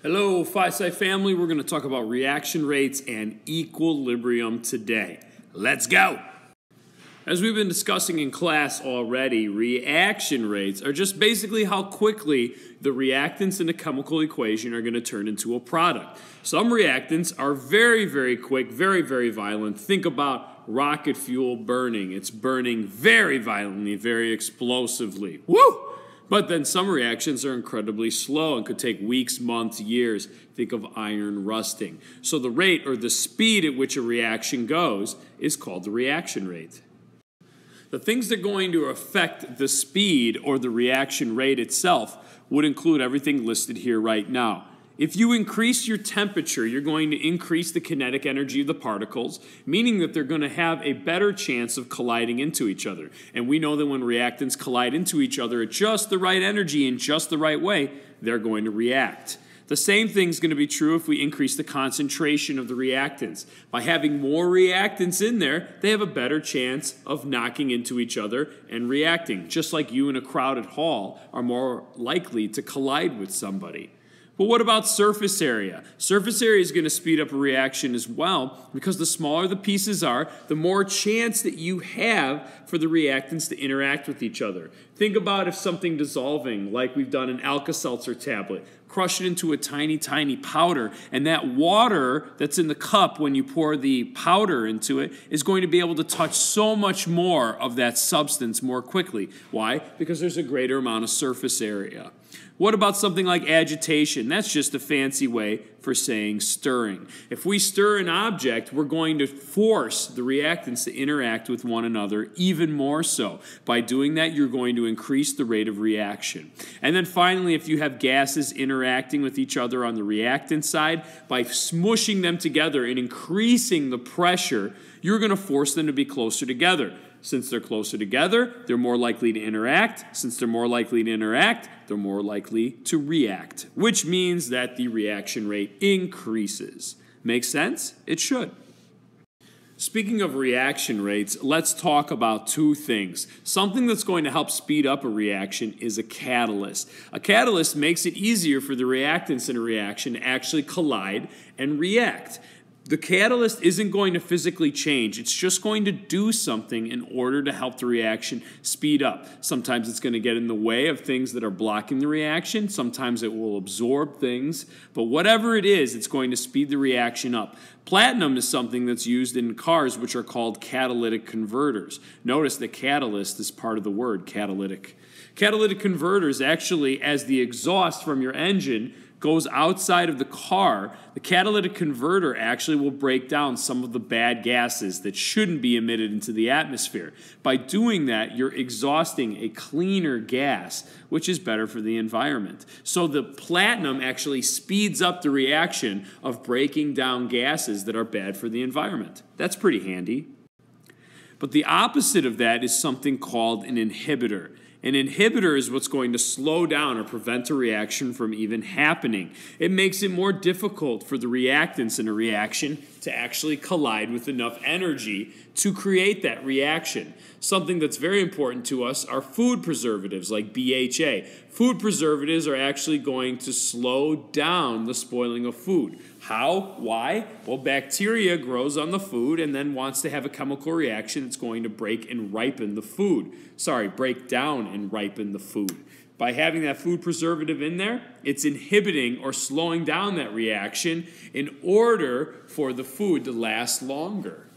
Hello, PhySci family. We're going to talk about reaction rates and equilibrium today. Let's go! As we've been discussing in class already, reaction rates are just basically how quickly the reactants in a chemical equation are going to turn into a product. Some reactants are very, very quick, very, very violent. Think about rocket fuel burning. It's burning very violently, very explosively. Woo! But then some reactions are incredibly slow and could take weeks, months, years. Think of iron rusting. So the rate or the speed at which a reaction goes is called the reaction rate. The things that are going to affect the speed or the reaction rate itself would include everything listed here right now. If you increase your temperature, you're going to increase the kinetic energy of the particles, meaning that they're going to have a better chance of colliding into each other. And we know that when reactants collide into each other at just the right energy in just the right way, they're going to react. The same thing is going to be true if we increase the concentration of the reactants. By having more reactants in there, they have a better chance of knocking into each other and reacting, just like you in a crowded hall are more likely to collide with somebody. But what about surface area? Surface area is going to speed up a reaction as well because the smaller the pieces are, the more chance that you have for the reactants to interact with each other. Think about if something dissolving, like we've done an Alka-Seltzer tablet, crush it into a tiny, tiny powder, and that water that's in the cup when you pour the powder into it is going to be able to touch so much more of that substance more quickly. Why? Because there's a greater amount of surface area. What about something like agitation? That's just a fancy way for saying stirring. If we stir an object, we're going to force the reactants to interact with one another even more so. By doing that, you're going to increase the rate of reaction. And then finally, if you have gases interacting with each other on the reactant side, by smushing them together and increasing the pressure, you're going to force them to be closer together. Since they're closer together, they're more likely to interact. Since they're more likely to interact, they're more likely to react, which means that the reaction rate increases. Makes sense? It should. Speaking of reaction rates, let's talk about two things. Something that's going to help speed up a reaction is a catalyst. A catalyst makes it easier for the reactants in a reaction to actually collide and react. The catalyst isn't going to physically change. It's just going to do something in order to help the reaction speed up. Sometimes it's going to get in the way of things that are blocking the reaction. Sometimes it will absorb things. But whatever it is, it's going to speed the reaction up. Platinum is something that's used in cars, which are called catalytic converters. Notice the catalyst is part of the word catalytic. Catalytic converters actually, as the exhaust from your engine, goes outside of the car, the catalytic converter actually will break down some of the bad gases that shouldn't be emitted into the atmosphere. By doing that, you're exhausting a cleaner gas, which is better for the environment. So the platinum actually speeds up the reaction of breaking down gases that are bad for the environment. That's pretty handy. But the opposite of that is something called an inhibitor. An inhibitor is what's going to slow down or prevent a reaction from even happening. It makes it more difficult for the reactants in a reaction to actually collide with enough energy to create that reaction. Something that's very important to us are food preservatives like BHA. Food preservatives are actually going to slow down the spoiling of food. How? Why? Well, bacteria grows on the food and then wants to have a chemical reaction that's going to break and ripen the food. Sorry, break down and ripen the food. By having that food preservative in there, it's inhibiting or slowing down that reaction in order for the food to last longer.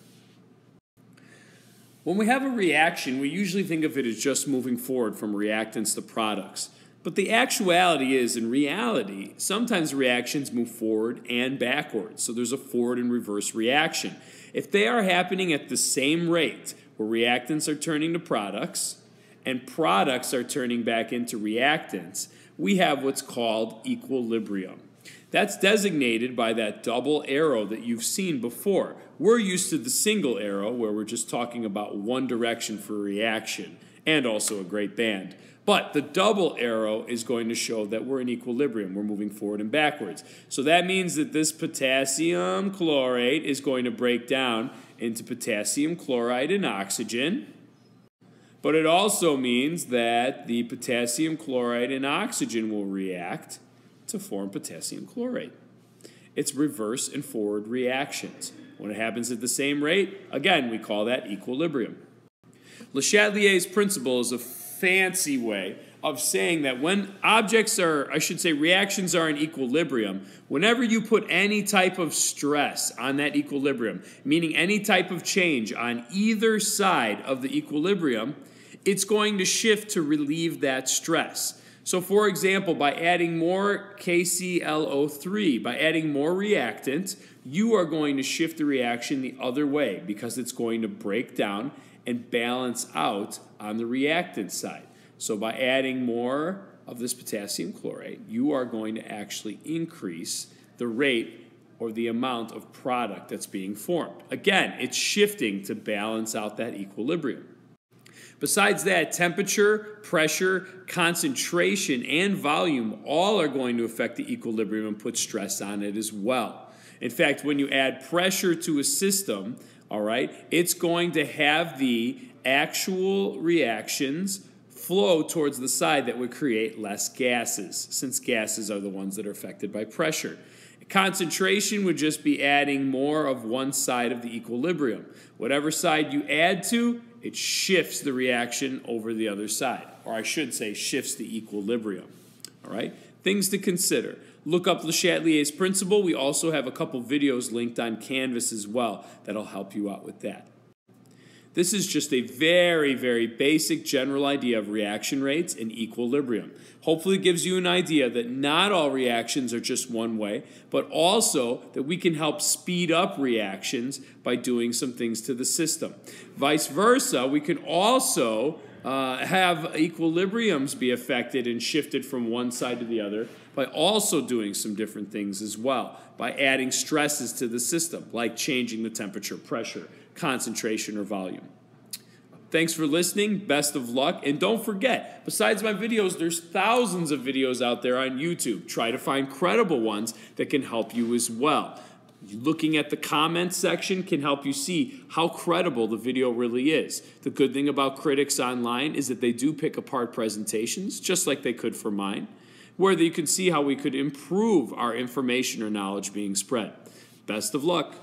When we have a reaction, we usually think of it as just moving forward from reactants to products. But the actuality is, in reality, sometimes reactions move forward and backwards. So there's a forward and reverse reaction. If they are happening at the same rate, where reactants are turning to products and products are turning back into reactants, we have what's called equilibrium. That's designated by that double arrow that you've seen before. We're used to the single arrow, where we're just talking about one direction for a reaction, and also a great band. But the double arrow is going to show that we're in equilibrium. We're moving forward and backwards. So that means that this potassium chlorate is going to break down into potassium chloride and oxygen. But it also means that the potassium chloride and oxygen will react to form potassium chlorate. It's reverse and forward reactions. When it happens at the same rate, again, we call that equilibrium. Le Chatelier's principle is a fancy way of saying that when objects are, I should say, reactions are in equilibrium, whenever you put any type of stress on that equilibrium, meaning any type of change on either side of the equilibrium, it's going to shift to relieve that stress. So, for example, by adding more KClO3, by adding more reactant, you are going to shift the reaction the other way because it's going to break down and balance out on the reactant side. So by adding more of this potassium chlorate, you are going to actually increase the rate or the amount of product that's being formed. Again, it's shifting to balance out that equilibrium. Besides that, temperature, pressure, concentration, and volume all are going to affect the equilibrium and put stress on it as well. In fact, when you add pressure to a system, all right, it's going to have the actual reactions flow towards the side that would create less gases, since gases are the ones that are affected by pressure. Concentration would just be adding more of one side of the equilibrium. Whatever side you add to, it shifts the reaction over the other side, or I should say, shifts the equilibrium. All right? Things to consider. Look up Le Chatelier's principle. We also have a couple videos linked on Canvas as well that'll help you out with that. This is just a very, very basic general idea of reaction rates and equilibrium. Hopefully, it gives you an idea that not all reactions are just one way, but also that we can help speed up reactions by doing some things to the system. Vice versa, we can also uh, have equilibriums be affected and shifted from one side to the other by also doing some different things as well, by adding stresses to the system, like changing the temperature, pressure, concentration, or volume. Thanks for listening. Best of luck. And don't forget, besides my videos, there's thousands of videos out there on YouTube. Try to find credible ones that can help you as well. Looking at the comments section can help you see how credible the video really is. The good thing about critics online is that they do pick apart presentations, just like they could for mine, where you can see how we could improve our information or knowledge being spread. Best of luck.